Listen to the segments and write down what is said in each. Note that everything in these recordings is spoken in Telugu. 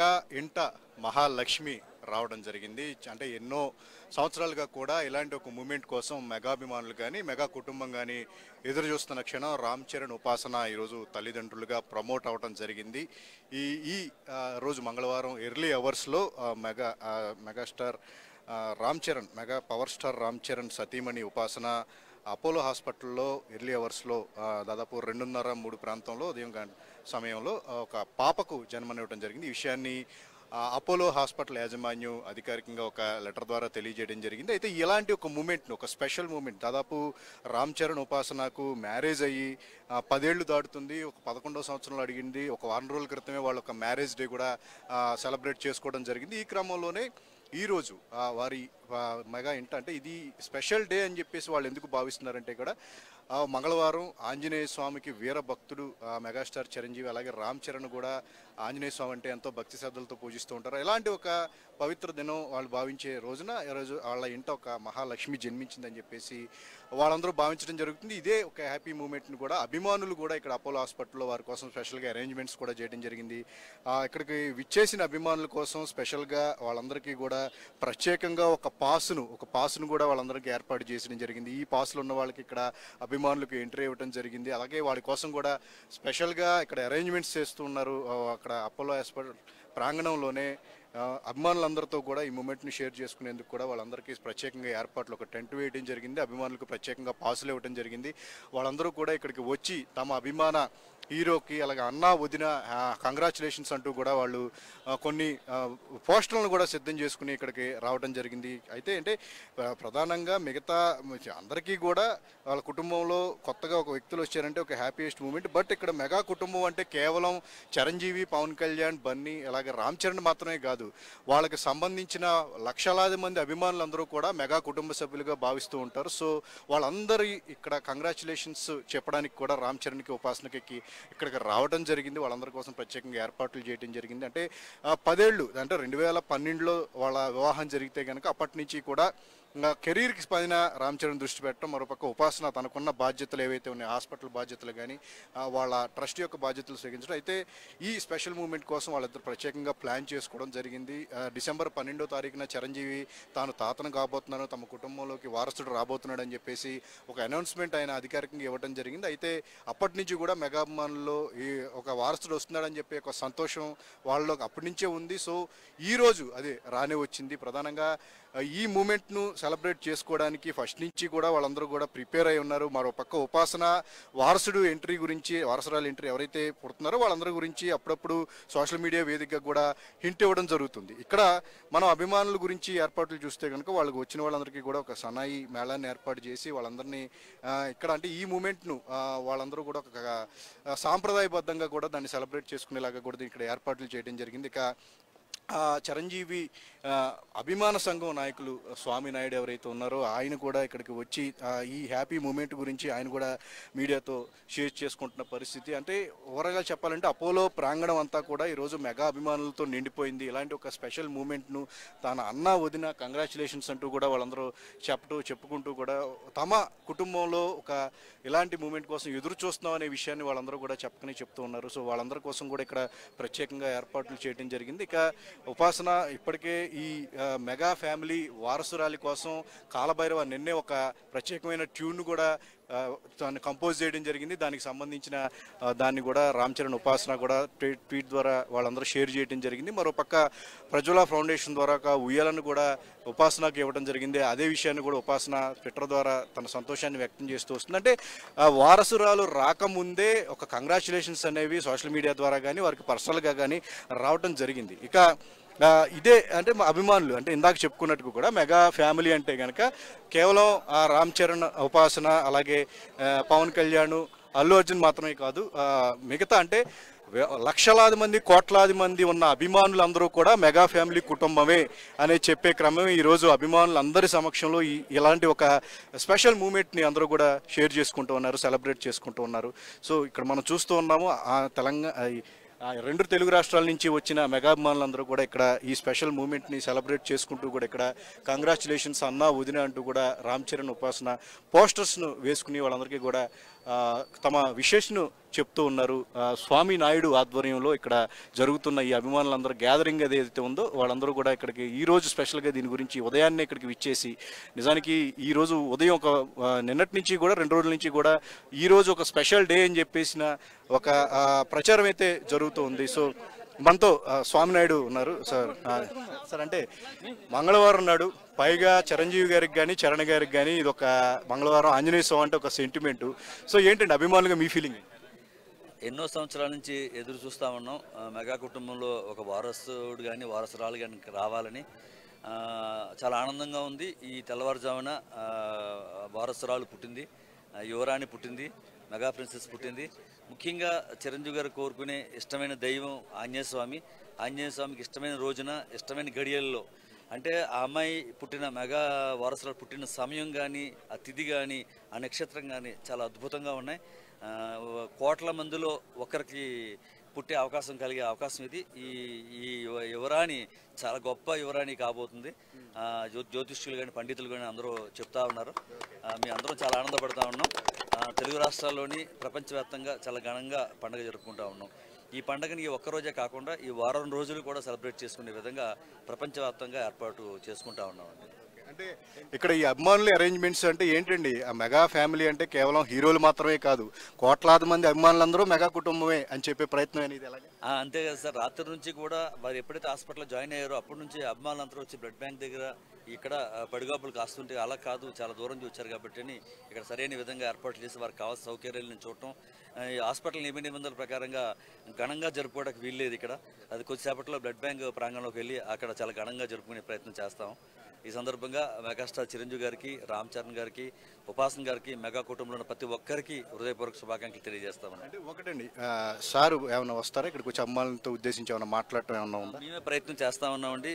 మెగా ఇంట మహాలక్ష్మి రావడం జరిగింది. అంటే ఎన్నో సంవత్సరాలుగా కూడా ఇలాంటి ఒక మూమెంట్ కోసం మెగాభిమానులు కానీ మెగా కుటుంబం కానీ ఎదురు చూస్తున్న క్షణం రామ్ చరణ్ ఉపాసన ఈరోజు తల్లిదండ్రులుగా ప్రమోట్ అవ్వడం జరిగింది. ఈ ఈ రోజు మంగళవారం ఎర్లీ అవర్స్లో mega megastar Ram Charan mega power star Ram Charan సతీమణి ఉపాసన అపోలో హాస్పిటల్లో ఎర్లీ అవర్స్లో దాదాపు రెండున్నర మూడు ప్రాంతంలో ఉదయం సమయంలో ఒక పాపకు జన్మనివ్వడం జరిగింది. ఈ విషయాన్ని అపోలో హాస్పిటల్ యాజమాన్యం అధికారికంగా ఒక లెటర్ ద్వారా తెలియజేయడం జరిగింది. అయితే ఇలాంటి ఒక మూమెంట్ను ఒక స్పెషల్ మూమెంట్ దాదాపు రామ్ చరణ్ ఉపాసనకు మ్యారేజ్ అయ్యి పదేళ్ళు దాటుతుంది. ఒక పదకొండవ సంవత్సరంలో అడిగింది. ఒక వారం రోజుల క్రితమే వాళ్ళు ఒక మ్యారేజ్ డే కూడా సెలబ్రేట్ చేసుకోవడం జరిగింది. ఈ క్రమంలోనే ఈరోజు వారి మెగా ఇంట అంటే ఇది స్పెషల్ డే అని చెప్పేసి వాళ్ళు ఎందుకు భావిస్తున్నారంటే ఇక్కడ మంగళవారం ఆంజనేయ స్వామికి వీర భక్తుడు మెగాస్టార్ చిరంజీవి అలాగే రామ్ చరణ్ కూడా ఆంజనేయ స్వామి అంటే ఎంతో భక్తి శ్రద్ధలతో పూజిస్తూ ఉంటారు. ఇలాంటి ఒక పవిత్ర దినం వాళ్ళు భావించే రోజున ఈరోజు రోజు వాళ్ళ ఇంట ఒక మహాలక్ష్మి జన్మించిందని చెప్పేసి వాళ్ళందరూ భావించడం జరుగుతుంది. ఇదే ఒక హ్యాపీ మూమెంట్ని కూడా అభిమానులు కూడా ఇక్కడ అపోలో హాస్పిటల్లో వారి కోసం స్పెషల్గా అరేంజ్మెంట్స్ కూడా చేయడం జరిగింది. ఇక్కడికి విచ్చేసిన అభిమానుల కోసం స్పెషల్గా వాళ్ళందరికీ కూడా ప్రత్యేకంగా ఒక పాసును ఒక పాసును కూడా వాళ్ళందరికీ ఏర్పాటు చేయడం జరిగింది. ఈ పాసులు ఉన్న వాళ్ళకి ఇక్కడ అభిమానులకు ఎంట్రీ ఇవ్వడం జరిగింది. అలాగే వాడి కోసం కూడా స్పెషల్గా ఇక్కడ అరేంజ్మెంట్స్ చేస్తున్నారు ఉన్నారు. అక్కడ అపోలో హాస్పిటల్ ప్రాంగణంలోనే అభిమానులందరితో కూడా ఈ మూమెంట్ని షేర్ చేసుకునేందుకు కూడా వాళ్ళందరికీ ప్రత్యేకంగా ఏర్పాట్లు. ఒక టెంట్ వేయడం జరిగింది. అభిమానులకు ప్రత్యేకంగా పాసులు ఇవ్వడం జరిగింది. వాళ్ళందరూ కూడా ఇక్కడికి వచ్చి తమ అభిమాన హీరోకి అలాగే అన్నా వదిన కంగ్రాచులేషన్స్ అంటూ కూడా వాళ్ళు కొన్ని పోస్టర్లను కూడా సిద్ధం చేసుకుని ఇక్కడికి రావడం జరిగింది. అయితే అంటే ప్రధానంగా మిగతా అందరికీ కూడా వాళ్ళ కుటుంబంలో కొత్తగా ఒక వ్యక్తులు వచ్చారంటే ఒక హ్యాపీయెస్ట్ మూమెంట్ బట్ ఇక్కడ మెగా కుటుంబం అంటే కేవలం చిరంజీవి పవన్ కళ్యాణ్ బన్నీ అలాగే రామ్ చరణ్ మాత్రమే కాదు. వాళ్ళకి సంబంధించిన లక్షలాది మంది అభిమానులందరూ కూడా మెగా కుటుంబ సభ్యులుగా భావిస్తూ ఉంటారు. సో వాళ్ళందరి ఇక్కడ కంగ్రాచులేషన్స్ చెప్పడానికి కూడా రామ్ చరణ్కి ఉపాసనకి ఇక్కడికి రావడం జరిగింది. వాళ్ళందరి కోసం ప్రత్యేకంగా ఏర్పాట్లు చేయడం జరిగింది. అంటే పదేళ్ళు అంటే రెండు వేల పన్నెండులో వాళ్ళ వివాహం జరిగితే కనుక అప్పటి నుంచి కూడా ఇంకా కెరీర్కి పైన రామ్ చరణ్ దృష్టి పెట్టడం మరోపక్క ఉపాసన తనకున్న బాధ్యతలు ఏవైతే ఉన్నాయి హాస్పిటల్ బాధ్యతలు కానీ వాళ్ళ ట్రస్ట్ యొక్క బాధ్యతలు స్వీకరించడం. అయితే ఈ స్పెషల్ మూమెంట్ కోసం వాళ్ళిద్దరు ప్రత్యేకంగా ప్లాన్ చేసుకోవడం జరిగింది. డిసెంబర్ పన్నెండో తారీఖున చిరంజీవి తాను తాతను కాబోతున్నాను తమ కుటుంబంలోకి వారసుడు రాబోతున్నాడు అని చెప్పేసి ఒక అనౌన్స్మెంట్ ఆయన అధికారికంగా ఇవ్వడం జరిగింది. అయితే అప్పటి నుంచి కూడా మెగాభిమానుల్లో ఈ ఒక వారసుడు వస్తున్నాడని చెప్పి ఒక సంతోషం వాళ్ళలో అప్పటి నుంచే ఉంది. సో ఈ రోజు అదే రానే వచ్చింది. ప్రధానంగా ఈ మూమెంట్ను సెలబ్రేట్ చేసుకోవడానికి ఫస్ట్ నుంచి కూడా వాళ్ళందరూ కూడా ప్రిపేర్ అయి ఉన్నారు. మరో పక్క ఉపాసన వారసుడు ఎంట్రీ గురించి వారసురాలు ఎంట్రీ ఎవరైతే పుడుతున్నారో వాళ్ళందరి గురించి అప్పుడప్పుడు సోషల్ మీడియా వేదికగా కూడా హింట్ ఇవ్వడం జరుగుతుంది. ఇక్కడ మనం అభిమానుల గురించి ఏర్పాట్లు చూస్తే కనుక వాళ్ళకి వచ్చిన వాళ్ళందరికీ కూడా ఒక సనాయి మేళాన్ని ఏర్పాటు చేసి వాళ్ళందరినీ ఇక్కడ అంటే ఈ మూమెంట్ను వాళ్ళందరూ కూడా ఒక సాంప్రదాయబద్ధంగా కూడా దాన్ని సెలబ్రేట్ చేసుకునేలాగా కూడా ఇక్కడ ఏర్పాట్లు చేయడం జరిగింది. ఇక చిరంజీవి అభిమాన సంఘం నాయకులు స్వామి నాయుడు ఎవరైతే ఉన్నారో ఆయన కూడా ఇక్కడికి వచ్చి ఈ హ్యాపీ మూమెంట్ గురించి ఆయన కూడా మీడియాతో షేర్ చేసుకుంటున్న పరిస్థితి. అంటే ఓవరాల్గా చెప్పాలంటే అపోలో ప్రాంగణం అంతా కూడా ఈరోజు మెగా అభిమానులతో నిండిపోయింది. ఇలాంటి ఒక స్పెషల్ మూమెంట్ను తన అన్న వదిన కంగ్రాచులేషన్స్ అంటూ కూడా వాళ్ళందరూ చెప్పటూ చెప్పుకుంటూ కూడా తమ కుటుంబంలో ఒక ఇలాంటి మూమెంట్ కోసం ఎదురు చూస్తున్నాం అనే విషయాన్ని వాళ్ళందరూ కూడా చెప్పకనే చెప్తూ ఉన్నారు. సో వాళ్ళందరి కోసం కూడా ఇక్కడ ప్రత్యేకంగా ఏర్పాట్లు చేయడం జరిగింది. ఇక ఉపాసన ఇప్పటికే ఈ మెగా ఫ్యామిలీ వారసురాలి కోసం కాలభైరవ నిన్నే ఒక ప్రత్యేకమైన ట్యూన్ కూడా దాన్ని కంపోజ్ చేయడం జరిగింది. దానికి సంబంధించిన దాన్ని కూడా రామ్ చరణ్ ఉపాసన కూడా ట్వీట్ ట్వీట్ ద్వారా వాళ్ళందరూ షేర్ చేయడం జరిగింది. మరోపక్క ప్రజ్వల ఫౌండేషన్ ద్వారా ఒక ఉయ్యాలను కూడా ఉపాసనకు ఇవ్వడం జరిగింది. అదే విషయాన్ని కూడా ఉపాసన ట్విట్టర్ ద్వారా తన సంతోషాన్ని వ్యక్తం చేస్తూ వస్తుంది. అంటే వారసురాలు రాకముందే ఒక కంగ్రాచులేషన్స్ అనేవి సోషల్ మీడియా ద్వారా కానీ వారికి పర్సనల్గా కానీ రావడం జరిగింది. ఇక ఇదే అంటే మా అభిమానులు అంటే ఇందాక చెప్పుకున్నట్టు కూడా మెగా ఫ్యామిలీ అంటే కనుక కేవలం ఆ రామ్ చరణ్ ఉపాసన అలాగే పవన్ కళ్యాణ్ అల్లు అర్జున్ మాత్రమే కాదు మిగతా అంటే లక్షలాది మంది కోట్లాది మంది ఉన్న అభిమానులందరూ కూడా మెగా ఫ్యామిలీ కుటుంబమే అనే చెప్పే క్రమం ఈరోజు అభిమానులు అందరి సమక్షంలో ఈ ఇలాంటి ఒక స్పెషల్ మూమెంట్ని అందరూ కూడా షేర్ చేసుకుంటూ ఉన్నారు సెలబ్రేట్ చేసుకుంటూ ఉన్నారు. సో ఇక్కడ మనం చూస్తూ ఉన్నాము ఆ తెలంగాణ రెండు తెలుగు రాష్ట్రాల నుంచి వచ్చిన మెగాభిమానులందరూ కూడా ఇక్కడ ఈ స్పెషల్ మూమెంట్ని సెలబ్రేట్ చేసుకుంటూ కూడా ఇక్కడ కంగ్రాచులేషన్స్ అన్నా వదిన అంటూ కూడా రామ్ చరణ్ ఉపాసన పోస్టర్స్ను వేసుకుని వాళ్ళందరికీ కూడా తమ విశేషను చెప్తూ ఉన్నారు. స్వామి నాయుడు ఆధ్వర్యంలో ఇక్కడ జరుగుతున్న ఈ అభిమానులందరూ గ్యాదరింగ్ ఏదైతే ఉందో వాళ్ళందరూ కూడా ఇక్కడికి ఈ రోజు స్పెషల్గా దీని గురించి ఉదయాన్నే ఇక్కడికి విచ్చేసి నిజానికి ఈ రోజు ఉదయం ఒక నిన్నటి నుంచి కూడా రెండు రోజుల నుంచి కూడా ఈ రోజు ఒక స్పెషల్ డే అని చెప్పేసిన ఒక ప్రచారం అయితే జరుగుతూ ఉంది. సో మనతో స్వామినాయుడు ఉన్నారు సార్. సార్ అంటే మంగళవారం నాడు పైగా చిరంజీవి గారికి కానీ చరణ్ గారికి కానీ ఇది ఒక మంగళవారం ఆంజనేయ స్వామి అంటే ఒక సెంటిమెంట్. సో ఏంటండి అభిమానులుగా మీ ఫీలింగ్? ఎన్నో సంవత్సరాల నుంచి ఎదురు చూస్తూ ఉన్నాం. మెగా కుటుంబంలో ఒక వారసుడు కానీ వారసురాలు కానీ రావాలని చాలా ఆనందంగా ఉంది. ఈ తెల్లవారుజామున వారసురాలు పుట్టింది యువరాణి పుట్టింది మెగా ప్రిన్సెస్ పుట్టింది. ముఖ్యంగా చిరంజీవి గారు కోరుకునే ఇష్టమైన దైవం ఆంజనేయస్వామి. ఆంజనేయస్వామికి ఇష్టమైన రోజున ఇష్టమైన గడియల్లో. అంటే ఆ అమ్మాయి పుట్టిన మెగా వారసురాలు పుట్టిన సమయం కానీ ఆ తిథి కానీ ఆ నక్షత్రం కానీ చాలా అద్భుతంగా ఉన్నాయి. కోట్ల మందిలో ఒకరికి పుట్టే అవకాశం కలిగే అవకాశం ఇది. ఈ ఈ యువ- యువరాణి చాలా గొప్ప యువరాణి కాబోతుంది. జ్యో- జ్యోతిష్యులు కానీ పండితులు కానీ అందరూ చెప్తా ఉన్నారు. మేము అందరం చాలా ఆనందపడతా ఉన్నాం. తెలుగు రాష్ట్రాల్లోని ప్రపంచవ్యాప్తంగా చాలా ఘనంగా పండుగ జరుపుకుంటా ఉన్నాం. ఈ పండుగని ఈ ఒక్కరోజే కాకుండా ఈ వారం రోజులు కూడా సెలబ్రేట్ చేసుకునే విధంగా ప్రపంచవ్యాప్తంగా ఏర్పాటు చేసుకుంటా ఉన్నామండి. అంటే ఇక్కడ ఈ అభిమానుల అరేంజ్మెంట్స్ అంటే ఏంటండి? ఆ మెగా ఫ్యామిలీ అంటే కేవలం హీరోలు మాత్రమే కాదు కోట్లాది మంది అభిమానులందరూ మెగా కుటుంబమే అని చెప్పే ప్రయత్నం అనేది ఎలాగే అంతే కదా సార్. రాత్రి నుంచి కూడా వారు ఎప్పుడైతే హాస్పిటల్లో జాయిన్ అయ్యారో అప్పటి నుంచి అభిమానులందరూ వచ్చి బ్లడ్ బ్యాంక్ దగ్గర ఇక్కడ పడిగాపులు కాస్తుంటే అలా కాదు చాలా దూరం చూచారు కాబట్టి అని ఇక్కడ సరైన విధంగా ఏర్పాట్లు చేసి వారికి కావాల్సిన సౌకర్యాలను చూడటం ఈ హాస్పిటల్ నియమ నిబంధనల ప్రకారంగా ఘనంగా జరుపుకోవడానికి వీల్లేదు ఇక్కడ. అది కొద్దిసేపట్లో బ్లడ్ బ్యాంక్ ప్రాంగణంలోకి వెళ్ళి అక్కడ చాలా ఘనంగా జరుపుకునే ప్రయత్నం చేస్తాం. ఈ సందర్భంగా మెగాస్టార్ చిరంజీవి గారికి రామ్ చరణ్ గారికి ఉపాసన్ గారికి మెగా కుటుంబంలో ఉన్న ప్రతి ఒక్కరికి హృదయపూర్వక శుభాకాంక్షలు తెలియజేస్తామని. అంటే ఒకటండి ఆ, సారు ఏమైనా వస్తారా? ఇక్కడికి చమ్మాలతో ఉద్దేశించి ఏమైనా మాట్లాడటం ఏమన్నా ఉందా? మేమే ప్రయత్నం చేస్తా ఉన్నామండి.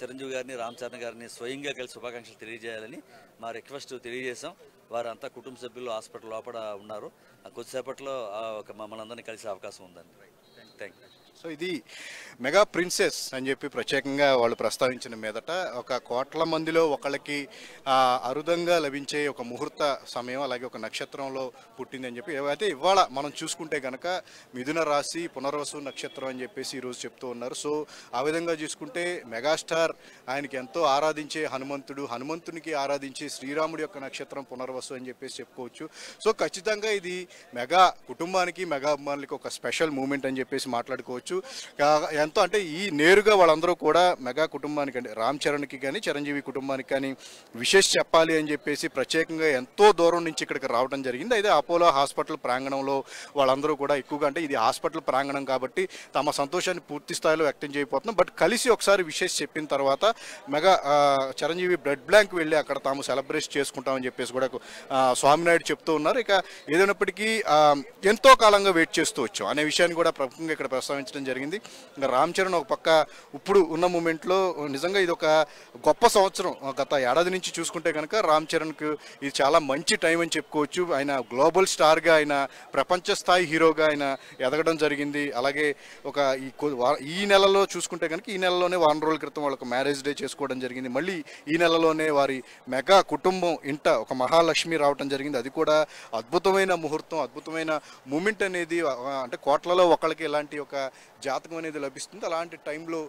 చిరంజీవి గారిని రామ్ చరణ్ గారిని స్వయంగా కలిసి శుభాకాంక్షలు తెలియజేయాలని మా రిక్వెస్ట్ తెలియజేశాం. వారంతా కుటుంబ సభ్యులు హాస్పిటల్ లోపల ఉన్నారు. ఆ కొద్దిసేపట్లో ఒక మమ్మల్ని అందరినీ కలిసే అవకాశం ఉందండి. Thank you. సో ఇది మెగా ప్రిన్సెస్ అని చెప్పి ప్రత్యేకంగా వాళ్ళు ప్రస్తావించిన మీదట ఒక కోట్ల మందిలో ఒకళ్ళకి అరుదంగా లభించే ఒక ముహూర్త సమయం అలాగే ఒక నక్షత్రంలో పుట్టింది అని చెప్పి అయితే ఇవాళ మనం చూసుకుంటే కనుక మిథున రాశి పునర్వసు నక్షత్రం అని చెప్పేసి ఈరోజు చెప్తూ ఉన్నారు. సో ఆ విధంగా చూసుకుంటే మెగాస్టార్ ఆయనకి ఎంతో ఆరాధించే హనుమంతుడు హనుమంతునికి ఆరాధించే శ్రీరాముడి యొక్క నక్షత్రం పునర్వసు అని చెప్పేసి చెప్పుకోవచ్చు. సో ఖచ్చితంగా ఇది మెగా కుటుంబానికి మెగా అభిమానులకి ఒక స్పెషల్ మూమెంట్ అని చెప్పేసి మాట్లాడుకోవచ్చు. కా- ఎంతో అంటే ఈ నేరుగా వాళ్ళందరూ కూడా మెగా కుటుంబానికి అంటే రామ్ చరణ్కి కానీ చిరంజీవి కుటుంబానికి కానీ విశేష చెప్పాలి అని చెప్పేసి ప్రత్యేకంగా ఎంతో దూరం నుంచి ఇక్కడికి రావడం జరిగింది. అయితే అపోలో హాస్పిటల్ ప్రాంగణంలో వాళ్ళందరూ కూడా ఎక్కువగా అంటే ఇది హాస్పిటల్ ప్రాంగణం కాబట్టి తమ సంతోషాన్ని పూర్తి స్థాయిలో వ్యక్తం చేయబోతున్నాం. బట్ కలిసి ఒకసారి విశేష చెప్పిన తర్వాత మెగా చిరంజీవి బ్లడ్ బ్యాంక్ వెళ్ళి అక్కడ తాము సెలబ్రేట్ చేసుకుంటామని చెప్పేసి కూడా స్వామినాయుడు చెప్తూ ఉన్నారు. ఇక ఏదైనప్పటికీ ఎంతో కాలంగా వెయిట్ చేస్తూ వచ్చాం. అనే విషయాన్ని కూడా ప్రముఖంగా ఇక్కడ ప్రస్తావించడం జరిగింది. ఇంకా రామ్ చరణ్ ఒక పక్క ఇప్పుడు ఉన్న మూమెంట్లో నిజంగా ఇది ఒక గొప్ప సంవత్సరం. గత ఏడాది నుంచి చూసుకుంటే కనుక రామ్ చరణ్కు ఇది చాలా మంచి టైం అని చెప్పుకోవచ్చు. ఆయన గ్లోబల్ స్టార్గా ఆయన ప్రపంచ స్థాయి హీరోగా ఆయన ఎదగడం జరిగింది. అలాగే ఒక ఈ ఈ నెలలో చూసుకుంటే కనుక ఈ నెలలోనే వారం రోజుల క్రితం వాళ్ళకు మ్యారేజ్ డే చేసుకోవడం జరిగింది. మళ్ళీ ఈ నెలలోనే వారి మెగా కుటుంబం ఇంట ఒక మహాలక్ష్మి రావటం జరిగింది. అది కూడా అద్భుతమైన ముహూర్తం అద్భుతమైన మూమెంట్ అనేది అంటే కోట్లలో ఒకళ్ళకి ఇలాంటి ఒక జాతకం అనేది లభిస్తుంది. అలాంటి టైంలో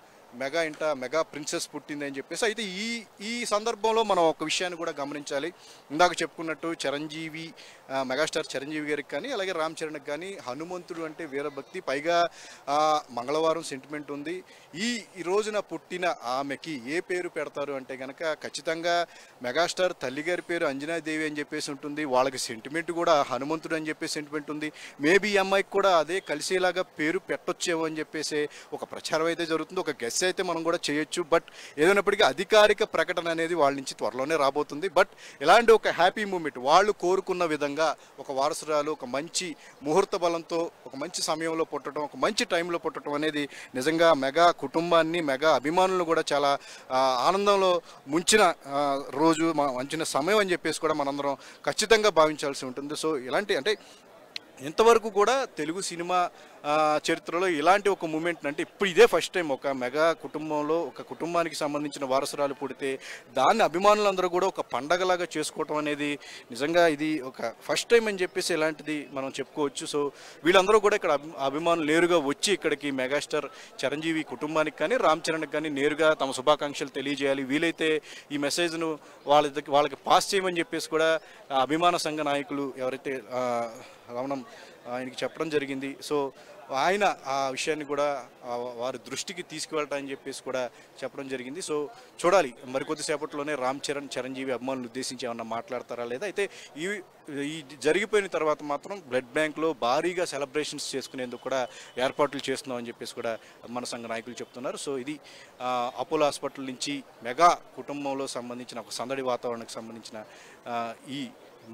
మెగా ఇంట మెగా ప్రిన్సెస్ పుట్టింది అని చెప్పేసి అయితే ఈ ఈ సందర్భంలో మనం ఒక విషయాన్ని కూడా గమనించాలి. ఇందాక చెప్పుకున్నట్టు చిరంజీవి మెగాస్టార్ చిరంజీవి గారికి కానీ అలాగే రామ్ చరణ్కి కానీ హనుమంతుడు అంటే వీరభక్తి. పైగా మంగళవారం సెంటిమెంట్ ఉంది. ఈ రోజున పుట్టిన ఆమెకి ఏ పేరు పెడతారు అంటే కనుక ఖచ్చితంగా మెగాస్టార్ తల్లి గారి పేరు అంజనాదేవి అని చెప్పేసి ఉంటుంది. వాళ్ళకి సెంటిమెంట్ కూడా హనుమంతుడు అని చెప్పేసి సెంటిమెంట్ ఉంది. మేబీ ఈ అమ్మాయికి కూడా అదే కలిసేలాగా పేరు పెట్టొచ్చేమో అని చెప్పేసి ఒక ప్రచారం అయితే జరుగుతుంది. ఒక గెస్ అయితే మనం కూడా చేయొచ్చు. బట్ ఏదైనప్పటికీ అధికారిక ప్రకటన అనేది వాళ్ళ నుంచి త్వరలోనే రాబోతుంది. బట్ ఇలాంటి ఒక హ్యాపీ మూమెంట్ వాళ్ళు కోరుకున్న విధంగా ఒక వారసురాలు ఒక మంచి ముహూర్త బలంతో ఒక మంచి సమయంలో పుట్టడం ఒక మంచి టైంలో పుట్టడం అనేది నిజంగా మెగా కుటుంబాన్ని మెగా అభిమానులను కూడా చాలా ఆనందంలో ముంచిన రోజు మంచిన సమయం అని చెప్పేసి కూడా మనందరం ఖచ్చితంగా భావించాల్సి ఉంటుంది. సో ఇలాంటి అంటే ఇంతవరకు కూడా తెలుగు సినిమా చరిత్రలో ఇలాంటి ఒక మూమెంట్ అంటే ఇప్పుడు ఇదే ఫస్ట్ టైం ఒక మెగా కుటుంబంలో ఒక కుటుంబానికి సంబంధించిన వారసురాలు పుడితే దాన్ని అభిమానులందరూ కూడా ఒక పండగలాగా చేసుకోవటం అనేది నిజంగా ఇది ఒక ఫస్ట్ టైం అని చెప్పేసి ఇలాంటిది మనం చెప్పుకోవచ్చు. సో వీళ్ళందరూ కూడా ఇక్కడ అభి- అభిమానులు నేరుగా వచ్చి ఇక్కడికి మెగాస్టార్ చిరంజీవి కుటుంబానికి కానీ రామ్ చరణ్కి కానీ నేరుగా తమ శుభాకాంక్షలు తెలియజేయాలి. వీలైతే ఈ మెసేజ్ను వాళ్ళ వాళ్ళకి పాస్ చేయమని చెప్పేసి కూడా అభిమాన సంఘ నాయకులు ఎవరైతే రమణం ఆయనకి చెప్పడం జరిగింది. సో ఆయన ఆ విషయాన్ని కూడా వారి దృష్టికి తీసుకువెళ్ళటని చెప్పేసి కూడా చెప్పడం జరిగింది. సో చూడాలి. మరికొద్ది సేపట్లోనే రామ్ చరణ్ చిరంజీవి అభిమానులు ఉద్దేశించి ఏమన్నా మాట్లాడతారా లేదా? అయితే ఈ ఈ జరిగిపోయిన తర్వాత మాత్రం బ్లడ్ బ్యాంక్లో భారీగా సెలబ్రేషన్స్ చేసుకునేందుకు కూడా ఏర్పాట్లు చేస్తున్నామని చెప్పేసి కూడా మన సంఘ నాయకులు చెప్తున్నారు. సో ఇది అపోలో హాస్పిటల్ నుంచి మెగా కుటుంబంలో సంబంధించిన ఒక సందడి వాతావరణానికి సంబంధించిన ఈ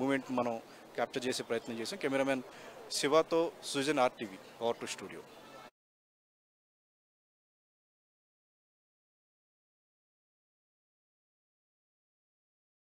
మూమెంట్ మనం క్యాప్చర్ చేసే ప్రయత్నం చేసాం. కెమెరామెన్ शिवा तो सुजन आर टीवी और टू स्टूडियो।